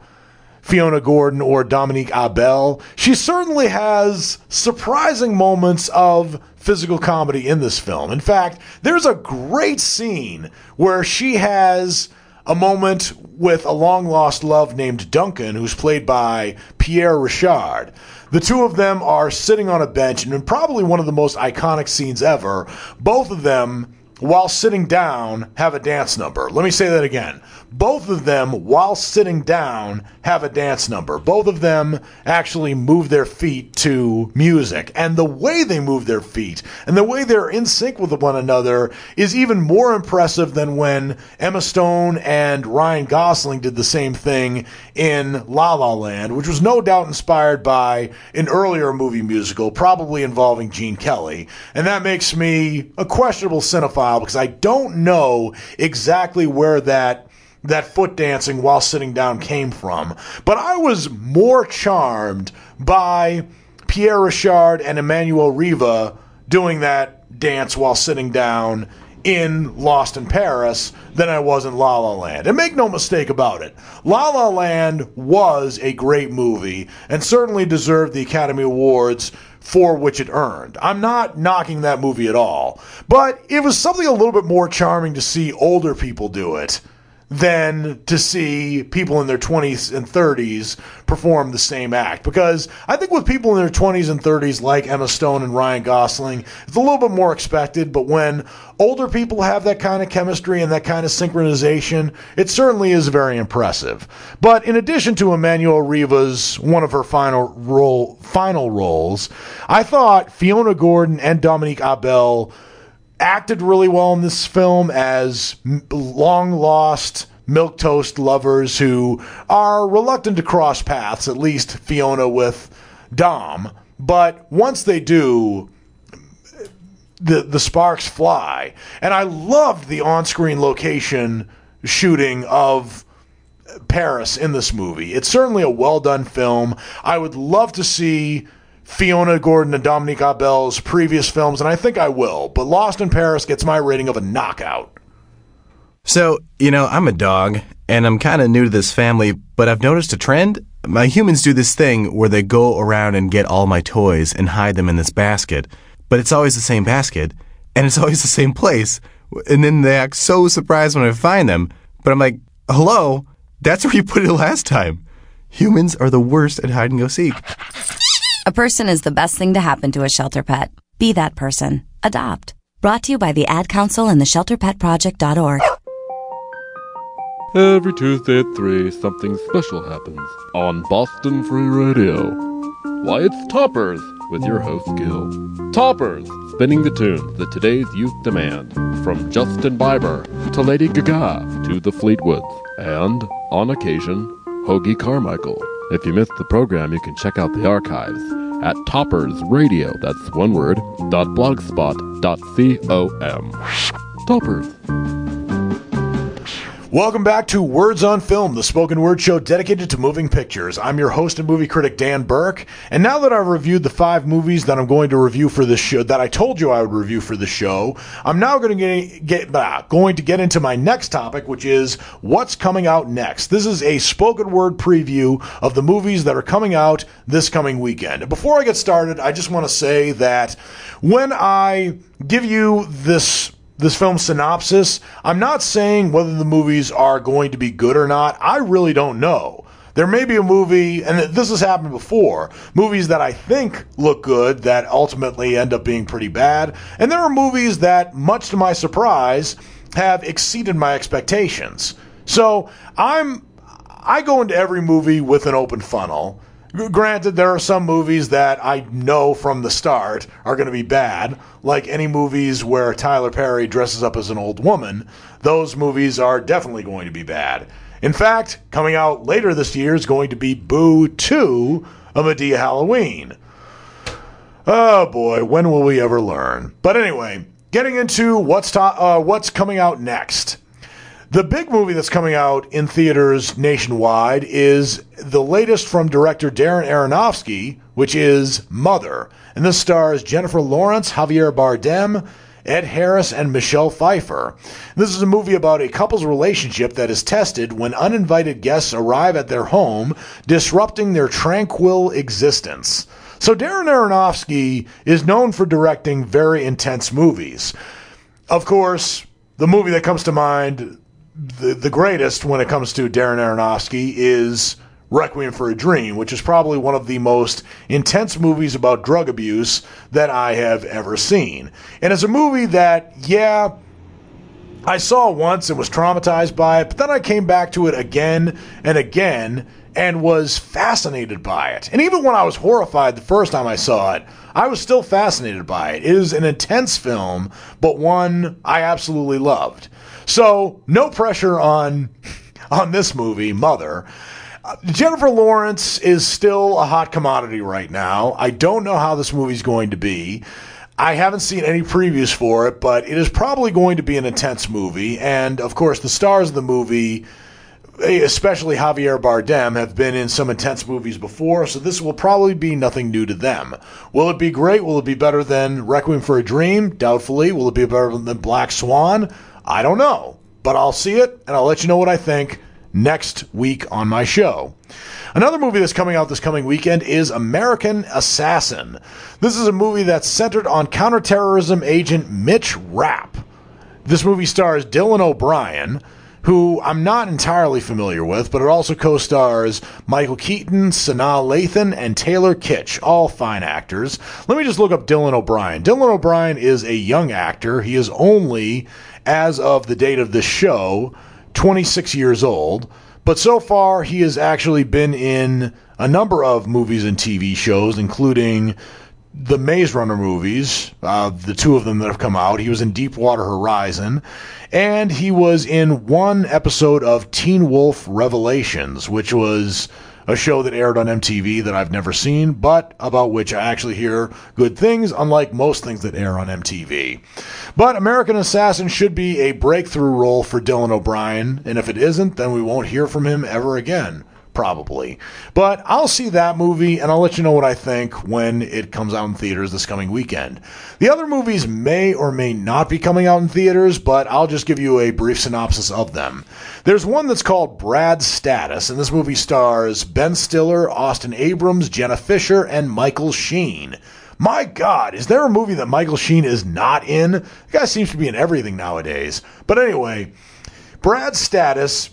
Fiona Gordon or Dominique Abel, she certainly has surprising moments of physical comedy in this film. In fact, there's a great scene where she has a moment with a long lost love named Duncan, who's played by Pierre Richard. The two of them are sitting on a bench, and in probably one of the most iconic scenes ever, both of them, while sitting down, have a dance number. Let me say that again. Both of them, while sitting down, have a dance number. Both of them actually move their feet to music. And the way they move their feet and the way they're in sync with one another is even more impressive than when Emma Stone and Ryan Gosling did the same thing in La La Land, which was no doubt inspired by an earlier movie musical, probably involving Gene Kelly. And that makes me a questionable cinephile because I don't know exactly where that that foot dancing while sitting down came from. But I was more charmed by Pierre Richard and Emmanuelle Riva doing that dance while sitting down in Lost in Paris than I was in La La Land. And make no mistake about it, La La Land was a great movie and certainly deserved the Academy Awards for which it earned. I'm not knocking that movie at all, but it was something a little bit more charming to see older people do it than to see people in their 20s and 30s perform the same act. Because I think with people in their 20s and 30s, like Emma Stone and Ryan Gosling, it's a little bit more expected. But when older people have that kind of chemistry and that kind of synchronization, it certainly is very impressive. But in addition to Emmanuelle Riva's one of her final role, final roles, I thought Fiona Gordon and Dominique Abel acted really well in this film as long lost milquetoast lovers who are reluctant to cross paths, at least Fiona with Dom. But once they do, the the sparks fly. And I loved the on-screen location shooting of Paris in this movie. It's certainly a well done film. I would love to see Fiona Gordon and Dominique Abel's previous films, and I think I will. But Lost in Paris gets my rating of a knockout. So, you know, I'm a dog, and I'm kind of new to this family, but I've noticed a trend. My humans do this thing where they go around and get all my toys and hide them in this basket, but it's always the same basket, and it's always the same place. And then they act so surprised when I find them, but I'm like, hello, that's where you put it last time. Humans are the worst at hide and go seek. A person is the best thing to happen to a shelter pet. Be that person. Adopt. Brought to you by the Ad Council and the ShelterPetProject.org. Every Tuesday at 3, something special happens on Boston Free Radio. Why, it's Toppers with your host, Gil. Toppers, spinning the tunes that today's youth demand, from Justin Bieber to Lady Gaga to the Fleetwoods, and, on occasion, Hoagy Carmichael. If you missed the program, you can check out the archives at Toppers Radio, that's one word, dot blogspot dot com. Toppers. Welcome back to Words on Film, the spoken word show dedicated to moving pictures. I'm your host and movie critic Dan Burke, and now that I've reviewed the five movies that I'm going to review for this show, that I told you I would review for the show, I'm now going to get, get going to get into my next topic, which is what's coming out next. This is a spoken word preview of the movies that are coming out this coming weekend. Before I get started, I just want to say that when I give you this this film synopsis, I'm not saying whether the movies are going to be good or not. I really don't know. There may be a movie, and this has happened before, movies that I think look good that ultimately end up being pretty bad. And there are movies that, much to my surprise, have exceeded my expectations. So I'm I go into every movie with an open funnel Granted, there are some movies that I know from the start are going to be bad, like any movies where Tyler Perry dresses up as an old woman. Those movies are definitely going to be bad. In fact, coming out later this year is going to be Boo 2 A Madea Halloween. Oh boy, when will we ever learn? But anyway, getting into what's to- uh, what's coming out next. The big movie that's coming out in theaters nationwide is the latest from director Darren Aronofsky, which is Mother. And this stars Jennifer Lawrence, Javier Bardem, Ed Harris, and Michelle Pfeiffer. This is a movie about a couple's relationship that is tested when uninvited guests arrive at their home, disrupting their tranquil existence. So Darren Aronofsky is known for directing very intense movies. Of course, the movie that comes to mind, the, the greatest when it comes to Darren Aronofsky, is Requiem for a Dream, which is probably one of the most intense movies about drug abuse that I have ever seen. And it's a movie that, yeah, I saw once and was traumatized by it, but then I came back to it again and again and was fascinated by it. And even when I was horrified the first time I saw it, I was still fascinated by it. It is an intense film, but one I absolutely loved. So, no pressure on on this movie, Mother. Uh, Jennifer Lawrence is still a hot commodity right now. I don't know how this movie's going to be. I haven't seen any previews for it, but it is probably going to be an intense movie. And of course, the stars of the movie, especially Javier Bardem, have been in some intense movies before, so this will probably be nothing new to them. Will it be great? Will it be better than Requiem for a Dream? Doubtfully. Will it be better than Black Swan? I don't know. But I'll see it, and I'll let you know what I think next week on my show. Another movie that's coming out this coming weekend is American Assassin. This is a movie that's centered on counterterrorism agent Mitch Rapp. This movie stars Dylan O'Brien, who I'm not entirely familiar with, but it also co stars Michael Keaton, Sanaa Lathan, and Taylor Kitsch, all fine actors. Let me just look up Dylan O'Brien. Dylan O'Brien is a young actor. He is only, as of the date of this show, 26 years old. But so far, he has actually been in a number of movies and TV shows, including the Maze Runner movies, uh, the two of them that have come out. He was in Deepwater Horizon, and he was in one episode of Teen Wolf Revelations, which was a show that aired on MTV that I've never seen, but about which I actually hear good things, unlike most things that air on MTV. But American Assassin should be a breakthrough role for Dylan O'Brien, and if it isn't, then we won't hear from him ever again probably. But I'll see that movie and I'll let you know what I think when it comes out in theaters this coming weekend. The other movies may or may not be coming out in theaters, but I'll just give you a brief synopsis of them. There's one that's called Brad's Status, and this movie stars Ben Stiller, Austin Abrams, Jenna Fischer, and Michael Sheen. My God, is there a movie that Michael Sheen is not in? The guy seems to be in everything nowadays. But anyway, Brad's Status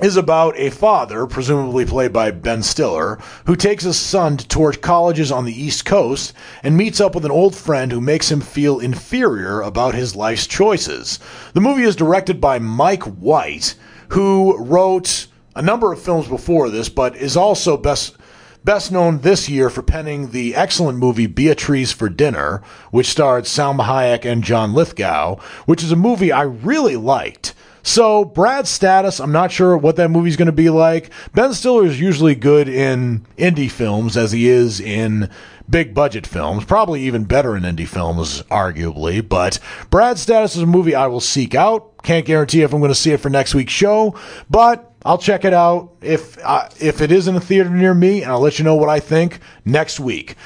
is about a father, presumably played by Ben Stiller, who takes his son to tour colleges on the East Coast and meets up with an old friend who makes him feel inferior about his life's choices. The movie is directed by Mike White, who wrote a number of films before this, but is also best best known this year for penning the excellent movie Beatriz for Dinner, which starred Salma Hayek and John Lithgow, which is a movie I really liked. So Brad's status, I'm not sure what that movie's going to be like. Ben Stiller is usually good in indie films as he is in big budget films, probably even better in indie films, arguably. But Brad's status is a movie I will seek out. Can't guarantee if I'm going to see it for next week's show, but I'll check it out if uh, if it is in a theater near me, and I'll let you know what I think next week.